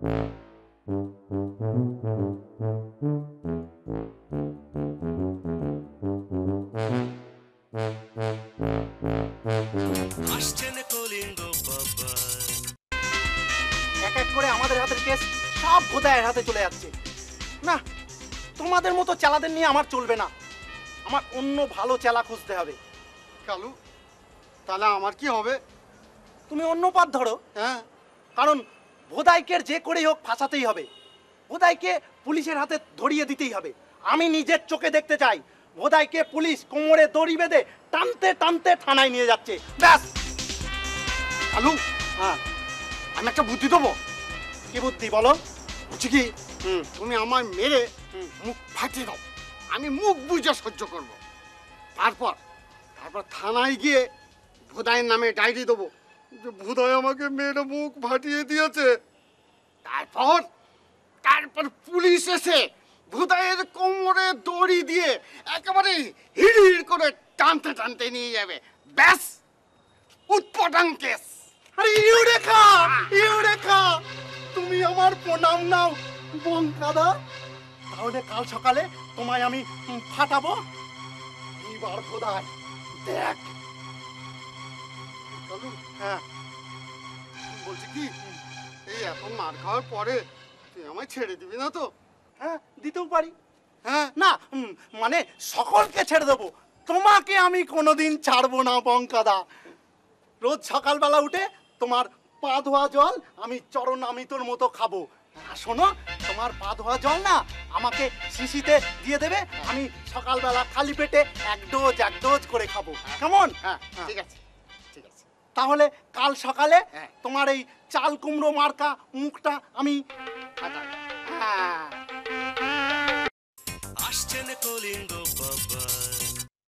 আসছেন কলিঙ্গ বাবা এক এক করে আমাদের হাতের কেস সব ভোদায়ের হাতে চলে যাচ্ছে। না তোমাদের মতো চেলাদের নিয়ে আমার চলবে না। আমার অন্য ভালো চেলা খুঁজতে হবে। কালু তাহলে আমার কি হবে? তুমি অন্য পথ ধরো। হ্যাঁ কারণ ভোদাইকের যে করেই হোক ফাঁসাতেই হবে। ভোদাইকে পুলিশের হাতে ধরিয়ে দিতেই হবে। আমি নিজের চোখে দেখতে চাই। ভোদাইকে পুলিশ কোমরে দড়ি বেঁধে টানতে টানতে থানায় নিয়ে যাচ্ছে। ব্যাস! কালু হ্যাঁ আমি একটা বুদ্ধি দেবো। কি বুদ্ধি বলো? বুঝি কি হুম তুমি আমার মেরে মুখ ফাটিয়ে দাও। আমি মুখ বুঝে সহ্য করব। তারপর তারপর থানায় গিয়ে ভুদাইয়ের নামে ডায়েরি দেবো। যে ভুদাই আমাকে মেরে মুখ ফাটিয়ে দিয়েছে। তারপর তারপর পুলিশ এসে ভুদাইয়ের কোমরে দড়ি দিয়ে একেবারে হিড় করে টানতে টানতে নিয়ে যাবে। ব্যাস উৎপটাং কেস। আরে ইউরেকা ইউরেকা তুমি আমার প্রণাম নাও। বঙ্কাদা তাহলে কাল সকালে তোমায় আমি ফাটাবো। এইবার খোদায় দেখ হ্যাঁ। বলছি কি? এই এত মার খাওয়ার পরে তুই আমায় ছেড়ে দিবি না তো? হ্যাঁ দিতেও পারি। হ্যাঁ? না মানে সকলকে ছেড়ে দেবো। তোমাকে আমি কোনোদিন ছাড়বো না বঙ্কাদা রোজ সকালবেলা উঠে তোমার পা ধোয়া জল আমি চরণ আমি তোর মতো খাব। শোনো তোমার পা ধোয়া জল না আমাকে শিশিতে দিয়ে দেবে আমি সকালবেলা খালি পেটে এক ডোজ এক ডোজ করে খাব। কেমন? হ্যাঁ। ঠিক আছে। তাহলে কাল সকালে হ্যাঁ। তোমার এই চাল কুমড়ো মার্কা মুখটা আমি আচ্ছা। হ্যাঁ। আসছেন কলিঙ্গ বাবা